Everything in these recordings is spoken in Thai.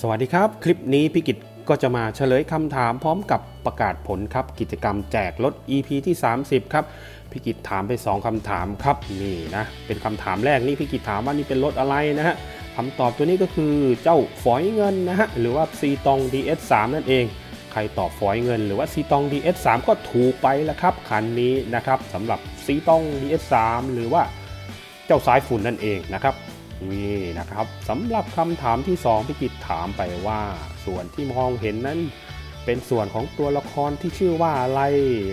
สวัสดีครับ คลิปนี้พี่กิตก็จะมาเฉลยคำถามพร้อมกับประกาศผลครับ กิจกรรมแจกรถ EP ที่ 30 ครับพี่กิตถามไป 2คำถามครับนี่นะเป็นคำถามแรกนี่พี่กิตถามว่านี่เป็นรถอะไรนะฮะคำตอบตัวนี้ก็คือเจ้าฝอยเงินนะฮะหรือว่าซีตอง DS3 นั่นเอง ใครตอบฝอยเงิน หรือว่าซีตอง DS3 ก็ถูกไปแล้วครับคันนี้นะครับสำหรับซีตอง DS3 หรือว่าเจ้าสายฝุ่นนั่นเองนะครับ นี่นะครับสำหรับคำถามที่2พี่กิตถามไปว่า ส่วนที่มองเห็นนั้น เป็นส่วนของตัวละครที่ชื่อว่าอะไร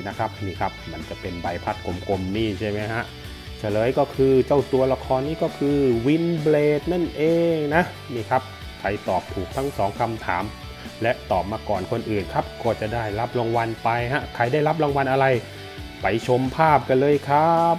นะครับนี่ครับมันจะเป็นใบพัดกลมๆนี่ใช่ไหมฮะเฉลยก็คือเจ้าตัวละครนี้ก็คือวินเบลดนั่นเองนะนี่ครับใครตอบถูกทั้งสองคำถาม และตอบมาก่อนคนอื่นครับ ก็จะได้รับรางวัลไปฮะใครได้รับรางวัลอะไร ไปชมภาพกันเลยครับ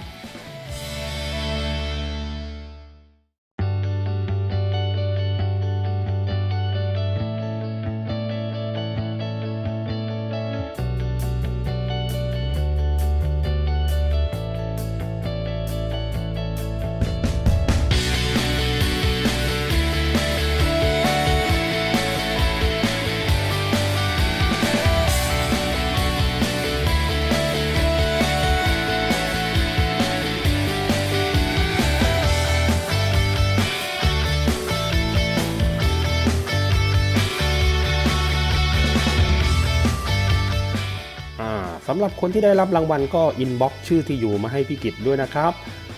ำหรับคนที่ได้รับรางวัลก็อินบ็อกชื่อที่อยู่มาให้พี่กิจด้วยนะครับ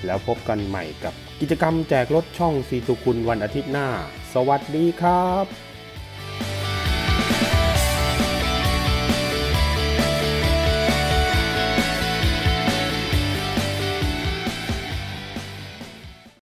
แล้วพบกันใหม่กับกิจกรรมแจกรถช่องสีตุคุณวันอาทิตย์หน้า สวัสดีครับ